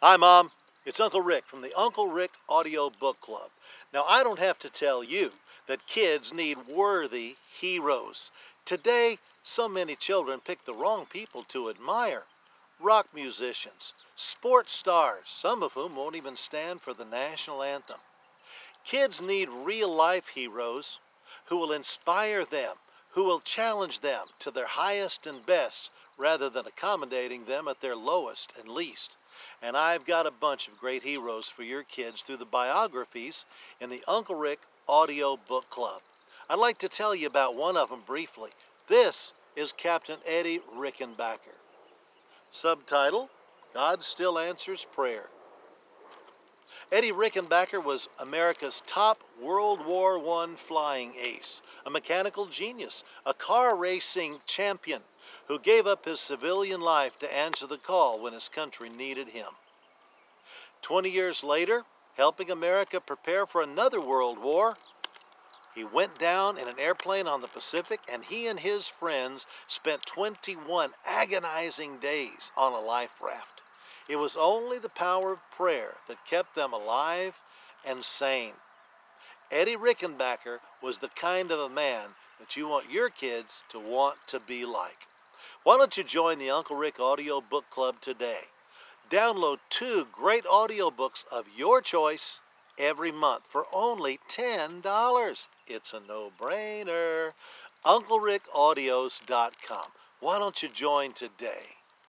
Hi, Mom. It's Uncle Rick from the Uncle Rick Audio Book Club. Now, I don't have to tell you that kids need worthy heroes. Today, so many children pick the wrong people to admire. Rock musicians, sports stars, some of whom won't even stand for the national anthem. Kids need real life heroes who will inspire them, who will challenge them to their highest and best rather than accommodating them at their lowest and least. And I've got a bunch of great heroes for your kids through the biographies in the Uncle Rick Audio Book Club. I'd like to tell you about one of them briefly. This is Captain Eddie Rickenbacker. Subtitle God Still Answers Prayer. Eddie Rickenbacker was America's top World War I flying ace, a mechanical genius, a car racing champion who gave up his civilian life to answer the call when his country needed him. Twenty years later, helping America prepare for another world war, he went down in an airplane on the Pacific and he and his friends spent 21 agonizing days on a life raft. It was only the power of prayer that kept them alive and sane. Eddie Rickenbacker was the kind of a man that you want your kids to want to be like. Why don't you join the Uncle Rick Audio Book Club today? Download two great audiobooks of your choice every month for only $10. It's a no-brainer. UncleRickAudios.com. Why don't you join today?